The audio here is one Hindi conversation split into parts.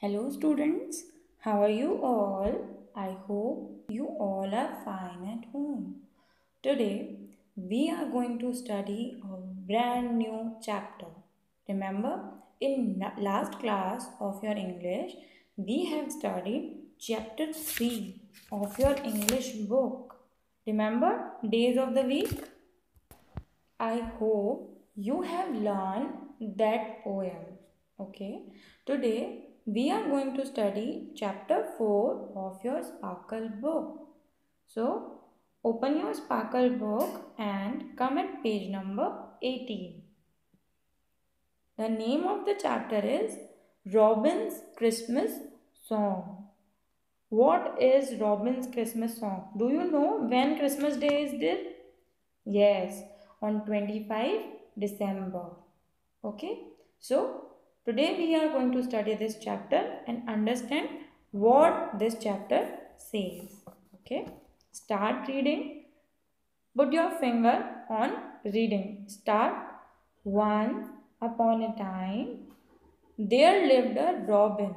Hello, students. How are you all? I hope you all are fine at home. Today, we are going to study a brand new chapter. Remember, in last class of your English, we have studied chapter 3 of your English book. Remember, days of the week? I hope you have learned that poem. Okay, today we are going to study chapter 4 of your sparkle book. So open your sparkle book and come at page number 18 the name of the chapter is robin's christmas song. What is robin's christmas song? Do you know when christmas day is there? Yes on 25 december. Okay? So Today we are going to study this chapter and understand what this chapter says. Okay. Start reading. Put your finger on reading. Start. Once upon a time there lived a robin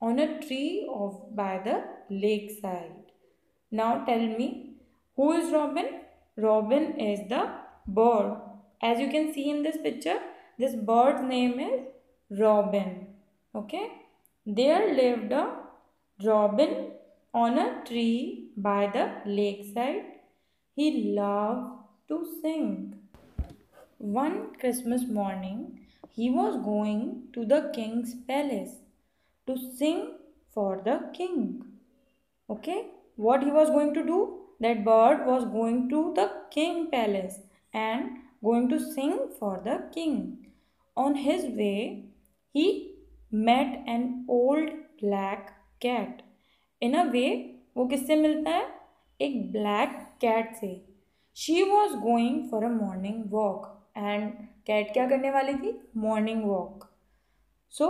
on a tree of by the lakeside. Now tell me who is Robin? Robin is the bird. As you can see in this picture, this bird's name is robin. Okay? There lived a robin on a tree by the lakeside. He loved to sing. One christmas morning he was going to the king's palace to sing for the king. Okay? What he was going to do? That bird was going to the king palace and going to sing for the king. On his way he met an old black cat. In a way, वो किससे मिलता है? एक ब्लैक कैट से। She was going for a morning walk and cat क्या करने वाली थी? मॉर्निंग वॉक सो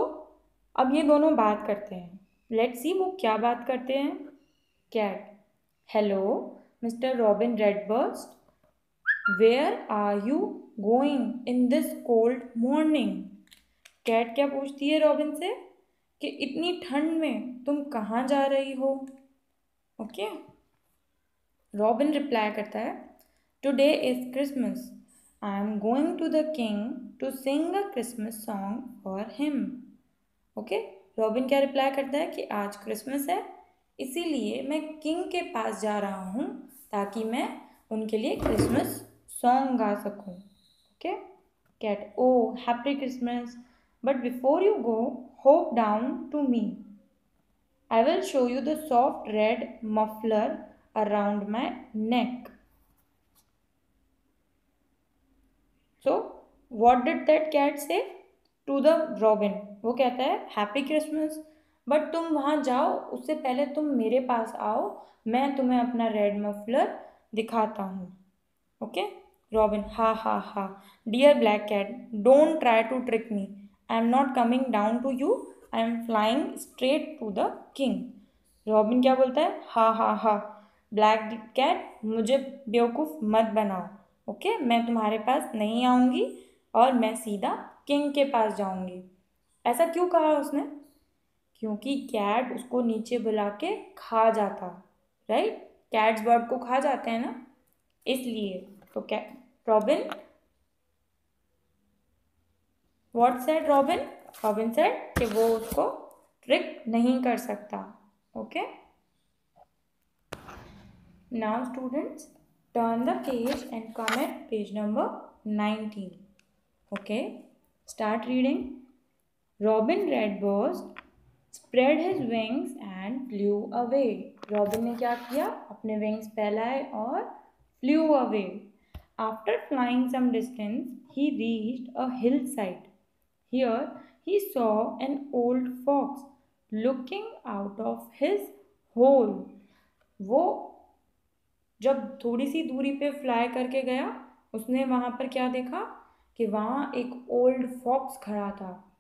अब ये दोनों बात करते हैं। लेट सी वो क्या बात करते हैं। Cat hello mister Robin Redbreast where are you going in this cold morning cat क्या पूछती है रॉबिन से? कि इतनी ठंड में तुम कहाँ जा रही हो? ओके? रॉबिन रिप्लाई करता है today is Christmas I am going to the king to sing a Christmas song for him okay? Robin क्या रिप्लाई करता है कि आज क्रिसमस है, इसीलिए मैं किंग के पास जा रहा हूँ ताकि मैं उनके लिए क्रिसमस सॉन्ग गा सकूँ। Okay? Cat oh happy Christmas But before you go, hop down to me. I will show you the soft red muffler around my neck. So, what did that cat say? To the robin. वो कहता है हैप्पी क्रिसमस बट तुम वहाँ जाओ उससे पहले तुम मेरे पास आओ मैं तुम्हें अपना रेड मफलर दिखाता हूँ ओके रॉबिन हा हा हा dear black cat don't try to trick me I am not coming down to you I am flying straight to the king Robin क्या बोलता है? हा हा हा। ब्लैक कैट, मुझे बेवकूफ़ मत बनाओ, ओके? मैं तुम्हारे पास नहीं आऊँगी और मैं सीधा किंग के पास जाऊँगी। ऐसा क्यों कहा उसने? क्योंकि कैट उसको नीचे बुला के खा जाता राइट कैट्स बर्ड को खा जाते हैं ना? इसलिए तो क्या Robin what said Robin Robin said कि वो उसको ट्रिक नहीं कर सकता। Okay now students turn the page and come at page number nineteen okay start reading Robin red breast spread his wings and flew away Robin ने क्या किया? अपने विंग्स फैलाए और flew away after flying some distance he reached a hillside Here, he saw an old fox looking out of his hole. वो जब थोड़ी सी दूरी पे फ्लाई करके गया, उसने वहाँ पर क्या देखा कि वहाँ एक ओल्ड फॉक्स खड़ा था,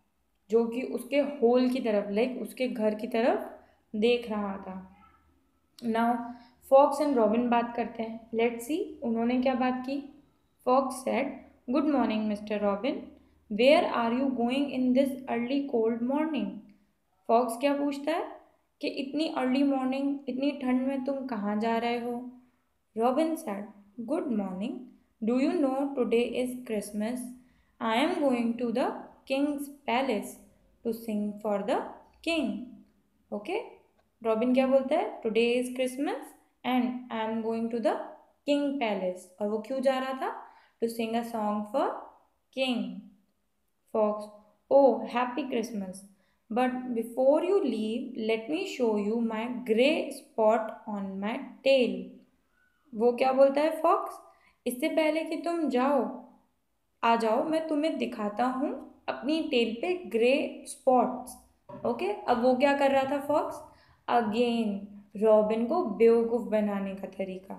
जो कि उसके होल की तरफ़ लाइक उसके घर की तरफ़ देख रहा था। नाउ फॉक्स एंड रॉबिन बात करते हैं। लेट्स सी उन्होंने क्या बात की? Fox said good morning mister Robin where are you going in this early cold morning fox क्या पूछता है? कि इतनी अर्ली मॉर्निंग इतनी ठंड में तुम कहाँ जा रहे हो? Robin said good morning do you know today is Christmas I am going to the king's palace to sing for the king okay Robin क्या बोलता है? Today is Christmas and I am going to the king palace और वो क्यों जा रहा था? To sing a song for king fox oh happy Christmas but before you leave let me show you my grey spot on my tail वो क्या बोलता है फॉक्स इससे पहले कि तुम जाओ, आ जाओ, मैं तुम्हें दिखाता हूँ अपनी टेल पे ग्रे स्पॉट्स ओके अब वो क्या कर रहा था फॉक्स अगेन रॉबिन को बेवकूफ़ बनाने का तरीका.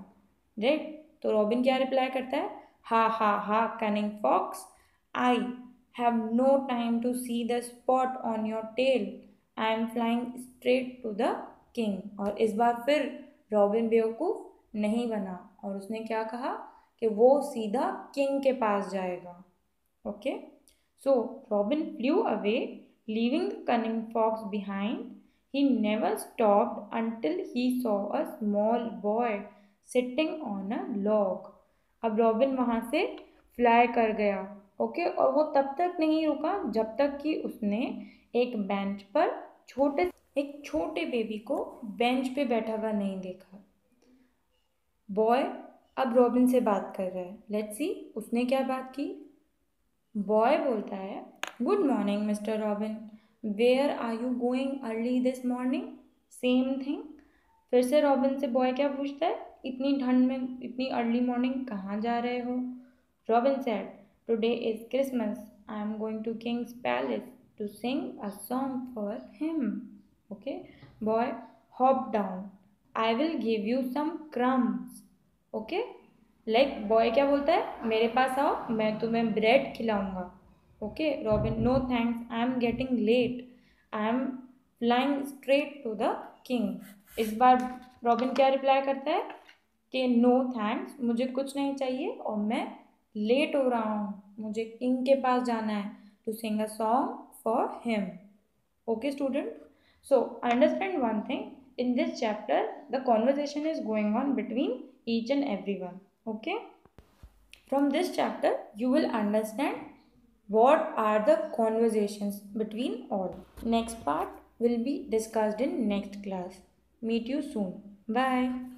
राइट तो रॉबिन क्या रिप्लाई करता है? हा हा हा cunning fox I have no time to see the spot on your tail. I am flying straight to the king. और इस बार फिर रॉबिन बेवकूफ़ नहीं बना और उसने क्या कहा कि वो सीधा किंग के पास जाएगा okay so Robin flew away leaving the cunning fox behind. He never stopped until he saw a small boy sitting on a log. अब रॉबिन वहाँ से फ्लाई कर गया ओके? और वो तब तक नहीं रुका जब तक कि उसने एक बेंच पर छोटे एक छोटे बेबी को बेंच पे बैठा हुआ नहीं देखा। बॉय अब रॉबिन से बात कर रहा है। लेट्स सी उसने क्या बात की? बॉय बोलता है good morning mister Robin where are you going early this morning same thing फिर से रॉबिन से बॉय क्या पूछता है? इतनी ठंड में, इतनी अर्ली मॉर्निंग कहाँ जा रहे हो? Robin said Today is Christmas. I am going to King's Palace to sing a song for him. Okay, boy, hop down. I will give you some crumbs. Okay, like, boy क्या बोलता है मेरे पास आओ मैं तुम्हें ब्रेड खिलाऊँगा okay Robin no thanks I am getting late I am flying straight to the king इस बार रॉबिन क्या रिप्लाई करता है कि नो थैंक्स मुझे कुछ नहीं चाहिए और मैं लेट हो रहा हूँ, मुझे किंग के पास जाना है to sing a song for him okay student so understand one thing in this chapter the conversation is going on between each and every one okay from this chapter you will understand what are the conversations between all. Next part will be discussed in next class. Meet you soon. Bye.